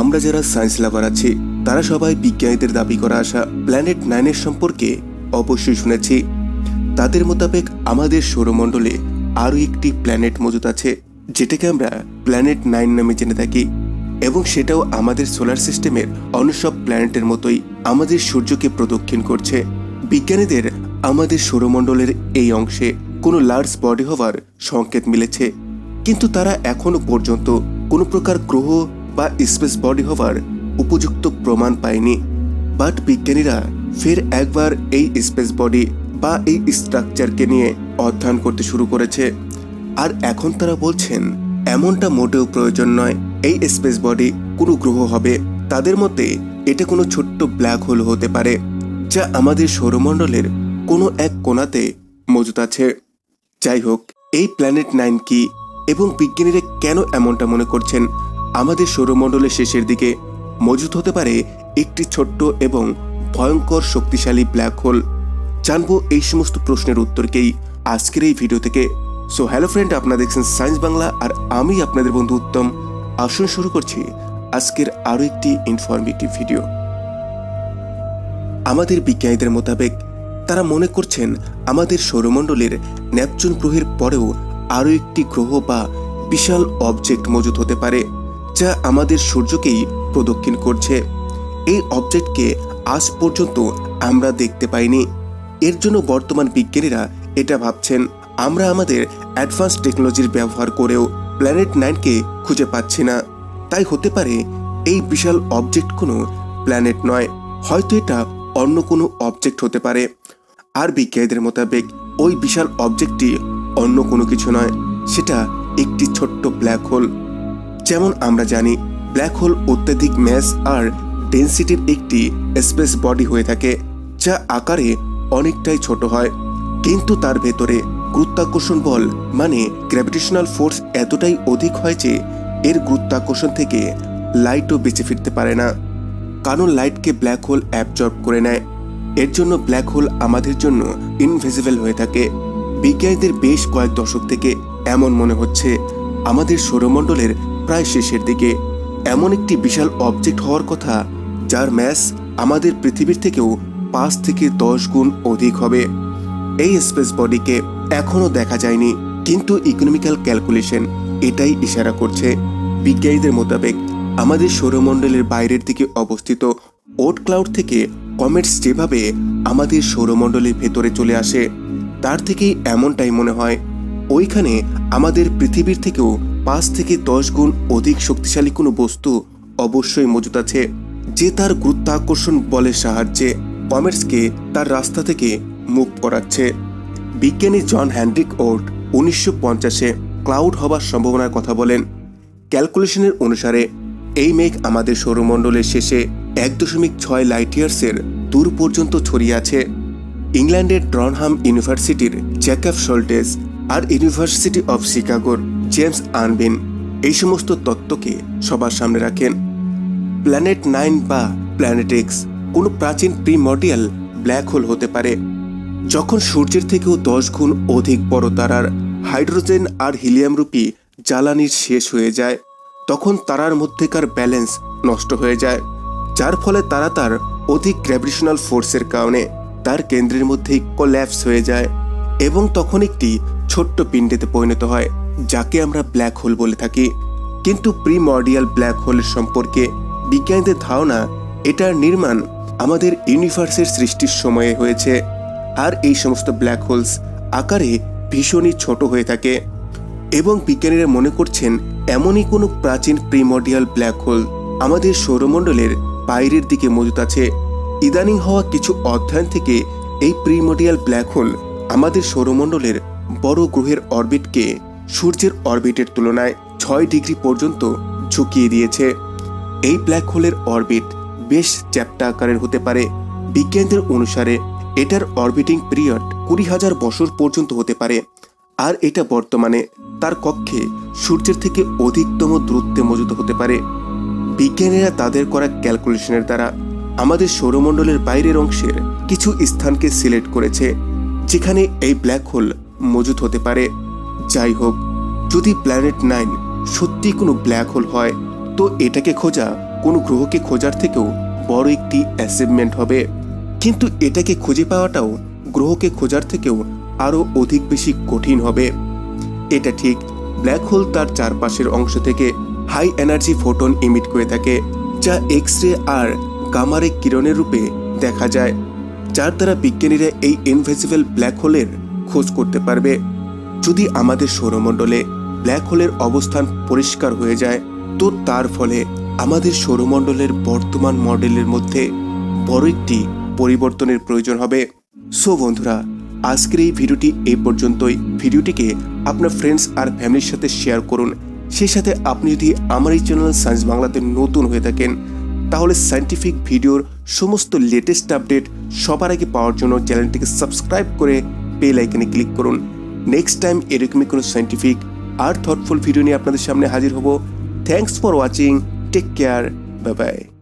আমরা যারা সায়েন্স লাভার আছি, তারা সবাই বিজ্ঞানীদের দাবি করা আসা প্ল্যানেট নাইনের সম্পর্কে অবশ্যই শুনেছি। তাদের মোতাবেক আমাদের সৌরমণ্ডলে আরও একটি প্ল্যানেট মজুদ আছে, যেটাকে আমরা প্ল্যানেট নাইন নামে জেনে থাকি এবং সেটাও আমাদের সোলার সিস্টেমের অন্য সব প্ল্যানেটের মতোই আমাদের সূর্যকে প্রদক্ষিণ করছে। বিজ্ঞানীদের আমাদের সৌরমণ্ডলের এই অংশে কোনো লার্জ বডি হওয়ার সংকেত মিলেছে, কিন্তু তারা এখনও পর্যন্ত কোনো প্রকার গ্রহ বা স্পেস বডি হওয়ার উপযুক্ত প্রমাণ পায়নি। বাট বিজ্ঞানীরা ফের একবার এই স্পেস বডি বা এই স্ট্রাকচারকে নিয়ে অধ্যয়ন করতে শুরু করেছে। আর এখন তারা বলছেন, এমনটা মোটেও প্রয়োজন নয়। এই স্পেস বডি কোনো গ্রহ হবে। তাদের মতে এটা কোনো ছোট্ট ব্ল্যাক হোল হতে পারে, যা আমাদের সৌরমণ্ডলের কোনো এক কোণাতে মজুত আছে। যাই হোক, এই প্ল্যানেট নাইন কি এবং বিজ্ঞানীরা কেন এমনটা মনে করছেন আমাদের সৌরমণ্ডলের শেষের দিকে মজুত হতে পারে একটি ছোট্ট এবং ভয়ঙ্কর শক্তিশালী ব্ল্যাক হোল জানব এই সমস্ত প্রশ্নের উত্তরকেই আজকের এই ভিডিও থেকে। সো হ্যালো ফ্রেন্ড আপনারা দেখছেন সায়েন্স বাংলা আর আমি আপনাদের বন্ধু উত্তম। আসুন শুরু করছি আজকের আরও একটি ইনফরমেটিভ ভিডিও আমাদের বিজ্ঞানীদের মোতাবেক তারা মনে করছেন আমাদের সৌরমণ্ডলের ন্যাপচুন গ্রহের পরেও আরও একটি গ্রহ বা বিশাল অবজেক্ট মজুদ হতে পারে। যা আমাদের সূর্যকেই প্রদক্ষিণ করছে। এই অবজেক্টকে আজ পর্যন্ত আমরা দেখতে পাইনি। এর জন্য বর্তমান বিজ্ঞানীরা এটা ভাবছেন, আমরা আমাদের অ্যাডভান্স টেকনোলজির ব্যবহার করেও প্ল্যানেট নাইনকে খুঁজে পাচ্ছি না। তাই হতে পারে এই বিশাল অবজেক্ট কোনো প্ল্যানেট নয়, হয়তো এটা অন্য কোনো অবজেক্ট হতে পারে। আর বিজ্ঞানীদের মোতাবেক ওই বিশাল অবজেক্টটি অন্য কোনো কিছু নয়, সেটা একটি ছোট্ট ব্ল্যাক হোল যেমন আমরা জানি ব্ল্যাক হোল অত্যাধিক ম্যাস আর ডেন্সিটির একটি স্পেস বডি হয়ে থাকে, যা আকারে অনেকটাই ছোট হয়। কিন্তু তার ভেতরে গুরুত্বাকর্ষণ বল মানে গ্র্যাভিটেশনাল ফোর্স এতটাই অধিক হয় যে এর গুরুত্বাকর্ষণ থেকে লাইটও বেঁচে ফিরতে পারে না। কারণ লাইটকে ব্ল্যাক হোল অ্যাবজর্ব করে নেয়। এর জন্য ব্ল্যাক হোল আমাদের জন্য ইনভিজিবল হয়ে থাকে। বিজ্ঞানীদের বেশ কয়েক দশক থেকে এমন মনে হচ্ছে। আমাদের সৌরমণ্ডলের প্রায় শেষের দিকে এমন একটি বিশাল অবজেক্ট হওয়ার কথা, যার ম্যাস আমাদের পৃথিবীর থেকেও পাঁচ থেকে দশ গুণ অধিক হবে। এই স্পেস বডিকে এখনও দেখা যায়নি, কিন্তু ইকোনমিক্যাল ক্যালকুলেশন এটাই ইশারা করছে। বিজ্ঞানীদের মোতাবেক আমাদের সৌরমণ্ডলের বাইরের দিকে অবস্থিত ওট ক্লাউড থেকে কমেটস যেভাবে আমাদের সৌরমণ্ডলের ভেতরে চলে আসে, তার থেকেই এমনটাই মনে হয়। ওইখানে আমাদের পৃথিবীর থেকেও পাঁচ থেকে দশ গুণ অধিক শক্তিশালী কোনো বস্তু অবশ্যই মজুত আছে, যে তার গুরুত্বাকর্ষণ বলের সাহায্যে কমেটসকে তার রাস্তা থেকে মুভ করাচ্ছে। বিজ্ঞানী জন হ্যান্ড্রিক ওর্ট উনিশশো পঞ্চাশে ক্লাউড হবার সম্ভাবনার কথা বলেন। ক্যালকুলেশনের অনুসারে এই মেঘ আমাদের সৌরমণ্ডলের শেষে এক দশমিক ছয় লাইট ইয়ার্সের দূর পর্যন্ত ছড়িয়ে আছে। ইংল্যান্ডের ড্রনহাম ইউনিভার্সিটির জ্যাকব শোল্টেস আর ইউনিভার্সিটি অফ শিকাগোর জেমস আনবিন এই সমস্ত তত্ত্বকে সবার সামনে রাখেন। প্ল্যানেট নাইন বা প্ল্যানেট এক্স কোনো প্রাচীন প্রিমর্ডিয়াল ব্ল্যাক হোল হতে পারে। যখন সূর্যের থেকেও দশ গুণ অধিক বড় তারার হাইড্রোজেন আর হিলিয়াম রূপী জ্বালানির শেষ হয়ে যায়, তখন তারার মধ্যেকার ব্যালেন্স নষ্ট হয়ে যায়, যার ফলে তারা তার অধিক গ্র্যাভিটেশনাল ফোর্সের কারণে তার কেন্দ্রের মধ্যেই কোল্যাপস হয়ে যায় এবং তখন একটি ছোট্ট পিণ্ডেতে পরিণত হয়, যাকে আমরা ব্ল্যাক হোল বলে থাকি। কিন্তু প্রিমর্ডিয়াল ব্ল্যাক হোলের সম্পর্কে বিজ্ঞানীদের ধারণা, এটার নির্মাণ আমাদের ইউনিভার্সের সৃষ্টির সময়ে হয়েছে। আর এই সমস্ত ব্ল্যাক হোলস আকারে ভীষণই ছোট হয়ে থাকে। এবং বিজ্ঞানীরা মনে করছেন, এমনই কোনো প্রাচীন প্রিমর্ডিয়াল ব্ল্যাক হোল আমাদের সৌরমণ্ডলের বাইরের দিকে মজুত আছে। ইদানিং হওয়া কিছু অধ্যয়ন থেকে এই প্রিমোডিয়াল ব্ল্যাক হোল আমাদের সৌরমণ্ডলের বড় গ্রহের অরবিটকে সূর্যের অরবিটের তুলনায় ছয় ডিগ্রি পর্যন্ত ঝুঁকিয়ে দিয়েছে। এই ব্ল্যাক হোলের অরবিট বেশ চ্যাপ্টা আকারের হতে পারে। বিজ্ঞানীদের অনুসারে এটার অরবিটিং পিরিয়ড কুড়ি হাজার বছর পর্যন্ত হতে পারে। আর এটা বর্তমানে তার কক্ষে সূর্যের থেকে অধিকতম দূরত্বে মজুত হতে পারে। বিজ্ঞানীরা তাদের করা ক্যালকুলেশনের দ্বারা আমাদের সৌরমণ্ডলের বাইরের অংশের কিছু স্থানকে সিলেক্ট করেছে, যেখানে এই ব্ল্যাক হোল মজুত হতে পারে। যাই হোক যদি প্ল্যানেট নাইন সত্যি কোনো ব্ল্যাক হোল হয়, তো এটাকে খোঁজা, কোনো গ্রহকে খোঁজার থেকেও বড় একটি অ্যাচিভমেন্ট হবে। কিন্তু এটাকে খুঁজে পাওয়াটাও গ্রহকে খোঁজার থেকেও আরও অধিক বেশি কঠিন হবে। এটা ঠিক ব্ল্যাক হোল তার চারপাশের অংশ থেকে হাই এনার্জি ফোটন ইমিট করে থাকে, যা এক্স রে আর গামারে কিরণের রূপে দেখা যায়, যার দ্বারা বিজ্ঞানীরা এই ইনভেসিবল ব্ল্যাক হোলের খোঁজ করতে পারবে। যদি আমাদের সৌরমণ্ডলে ব্ল্যাক হোলের অবস্থান পরিষ্কার হয়ে যায়, তো তার ফলে আমাদের সৌরমণ্ডলের বর্তমান মডেলের মধ্যে বড় একটি পরিবর্তনের প্রয়োজন হবে। সো বন্ধুরা, আজকের এই ভিডিওটি এই পর্যন্তই। ভিডিওটিকে আপনার ফ্রেন্ডস আর ফ্যামিলির সাথে শেয়ার করুন। সেই সাথে আপনি যদি আমার এই চ্যানেল সায়েন্স বাংলাতে নতুন হয়ে থাকেন, তাহলে সায়েন্টিফিক ভিডিওর সমস্ত লেটেস্ট আপডেট সবার আগে পাওয়ার জন্য চ্যানেলটিকে সাবস্ক্রাইব করে বেল আইকনে ক্লিক করুন। নেক্সট টাইম এরকমই কোনো সায়েন্টিফিক আর থটফুল ভিডিও নিয়ে আপনাদের সামনে হাজির হব। Thanks for watching take care bye bye